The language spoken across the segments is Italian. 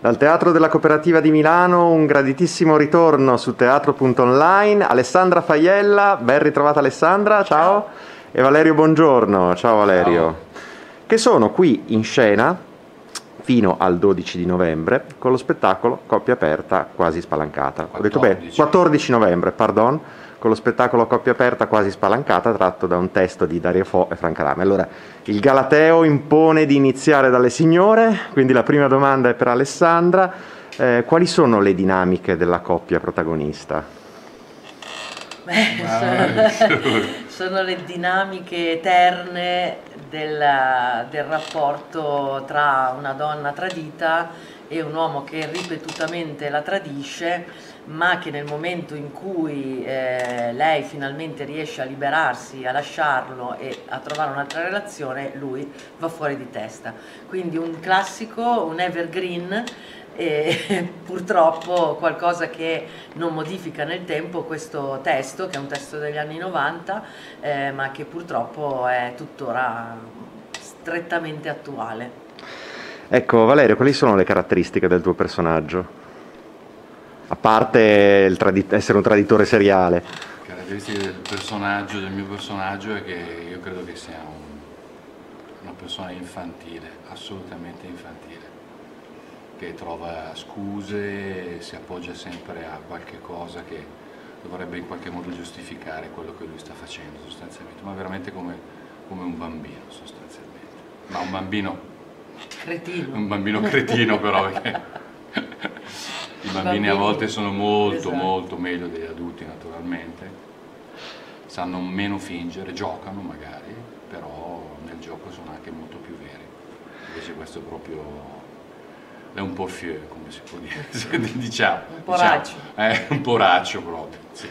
Dal Teatro della Cooperativa di Milano un graditissimo ritorno su teatro.online. Alessandra Faiella, ben ritrovata Alessandra, ciao. ciao. E Valerio Buongiorno, ciao Valerio. Ciao. Che sono qui in scena fino al 12 di novembre con lo spettacolo Coppia Aperta quasi spalancata. 14. Ho detto bene, 14 novembre, pardon con lo spettacolo Coppia Aperta quasi spalancata tratto da un testo di Dario Fo e Franca Rame. Allora, il Galateo impone di iniziare dalle signore, quindi la prima domanda è per Alessandra. Eh, quali sono le dinamiche della coppia protagonista? Beh, sono, sono le dinamiche eterne del, del rapporto tra una donna tradita e un uomo che ripetutamente la tradisce ma che nel momento in cui eh, lei finalmente riesce a liberarsi, a lasciarlo e a trovare un'altra relazione, lui va fuori di testa. Quindi un classico, un evergreen e purtroppo qualcosa che non modifica nel tempo questo testo, che è un testo degli anni 90, eh, ma che purtroppo è tuttora strettamente attuale. Ecco Valerio, quali sono le caratteristiche del tuo personaggio? a parte tradi- essere un traditore seriale. Le caratteristiche del personaggio, del mio personaggio, è che io credo che sia un, una persona infantile, assolutamente infantile, che trova scuse, si appoggia sempre a qualche cosa che dovrebbe in qualche modo giustificare quello che lui sta facendo sostanzialmente, ma veramente come, come un bambino sostanzialmente. Ma un bambino... Cretino. Un bambino cretino però perché... I bambini, a volte sono molto esatto. molto meglio degli adulti naturalmente, sanno meno fingere, giocano magari, però nel gioco sono anche molto più veri. Invece questo è proprio è un po' fieu, come si può dire, diciamo. Un poraccio. Diciamo, è un poraccio proprio, sì,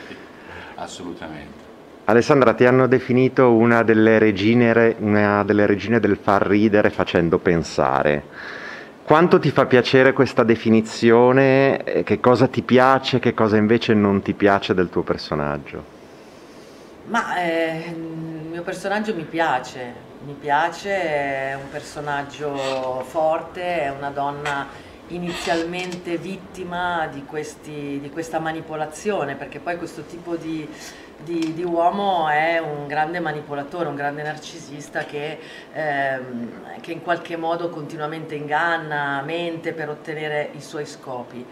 assolutamente. Alessandra, ti hanno definito una delle regine, una delle regine del far ridere facendo pensare. Quanto ti fa piacere questa definizione? Che cosa ti piace, che cosa invece non ti piace del tuo personaggio? Ma eh, il mio personaggio mi piace, mi piace, è un personaggio forte, è una donna inizialmente vittima di, questi, di questa manipolazione, perché poi questo tipo di di, di, uomo è un grande manipolatore, un grande narcisista che, ehm, che, in qualche modo continuamente inganna, mente per ottenere i suoi scopi.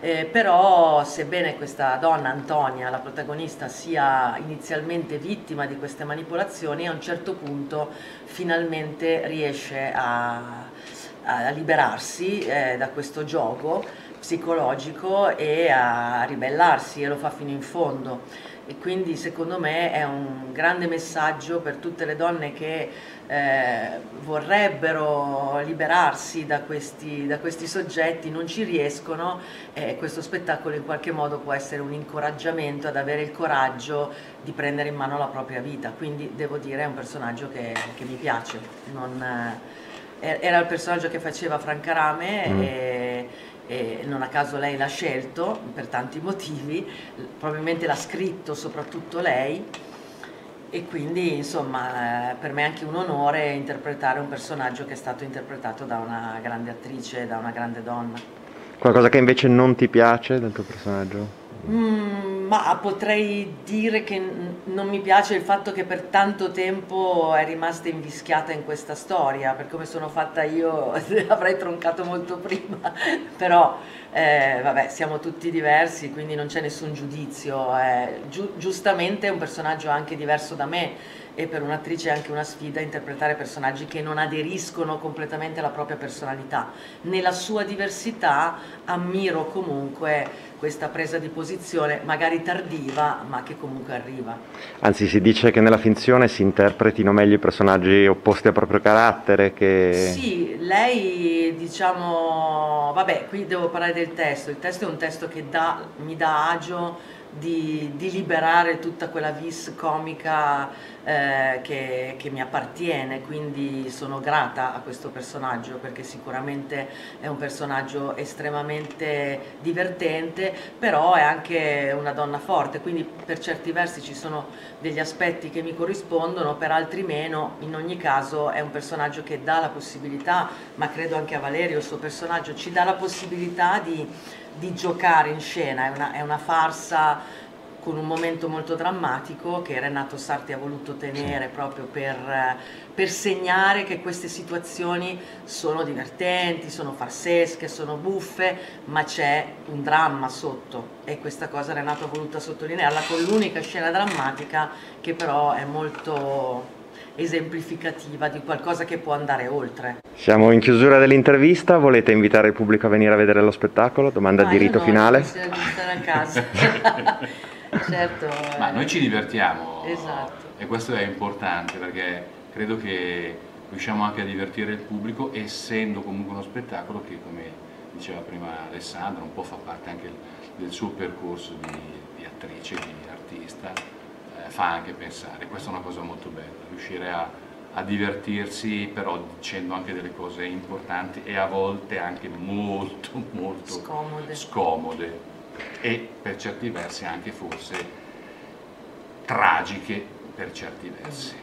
Eh, però sebbene questa donna, Antonia, la protagonista, sia inizialmente vittima di queste manipolazioni, a un certo punto finalmente riesce a, a liberarsi eh, da questo gioco psicologico e a ribellarsi e lo fa fino in fondo. E quindi secondo me è un grande messaggio per tutte le donne che eh, vorrebbero liberarsi da questi, da questi, soggetti, non ci riescono e questo spettacolo in qualche modo può essere un incoraggiamento ad avere il coraggio di prendere in mano la propria vita, quindi devo dire è un personaggio che, che mi piace, non, eh, era il personaggio che faceva Franca Rame mm. e, e non a caso lei l'ha scelto per tanti motivi, probabilmente l'ha scritto soprattutto lei e quindi insomma eh, per me è anche un onore interpretare un personaggio che è stato interpretato da una grande attrice, da una grande donna. Qualcosa che invece non ti piace del tuo personaggio? Mm, ma potrei dire che non mi piace il fatto che per tanto tempo è rimasta invischiata in questa storia, per come sono fatta io avrei troncato molto prima, però eh, vabbè siamo tutti diversi quindi non c'è nessun giudizio, eh, Giu giustamente è un personaggio anche diverso da me e per un'attrice è anche una sfida interpretare personaggi che non aderiscono completamente alla propria personalità. Nella sua diversità ammiro comunque questa presa di posizione, magari tardiva, ma che comunque arriva. Anzi, si dice che nella finzione si interpretino meglio i personaggi opposti al proprio carattere. Che... Sì, lei diciamo, vabbè, qui devo parlare del testo, il testo è un testo che dà, mi dà agio di, di liberare tutta quella vis comica eh, che, che, mi appartiene, quindi sono grata a questo personaggio perché sicuramente è un personaggio estremamente divertente, però è anche una donna forte, quindi per certi versi ci sono degli aspetti che mi corrispondono, per altri meno, in ogni caso è un personaggio che dà la possibilità, ma credo anche a Valerio il suo personaggio, ci dà la possibilità di, di giocare in scena, è una, è una farsa con un momento molto drammatico che Renato Sarti ha voluto tenere proprio per, per, segnare che queste situazioni sono divertenti, sono farsesche, sono buffe, ma c'è un dramma sotto. E questa cosa Renato ha voluto sottolinearla con l'unica scena drammatica che però è molto esemplificativa di qualcosa che può andare oltre. Siamo in chiusura dell'intervista, volete invitare il pubblico a venire a vedere lo spettacolo? Domanda no, di rito no, finale? No, stare a casa. certo. Ma noi ci divertiamo esatto. e questo è importante perché credo che riusciamo anche a divertire il pubblico essendo comunque uno spettacolo che come diceva prima Alessandra un po' fa parte anche del suo percorso di, di attrice, di artista, eh, fa anche pensare, questa è una cosa molto bella, riuscire a, a divertirsi però dicendo anche delle cose importanti e a volte anche molto molto scomode, scomode. E per certi versi anche forse tragiche per certi versi.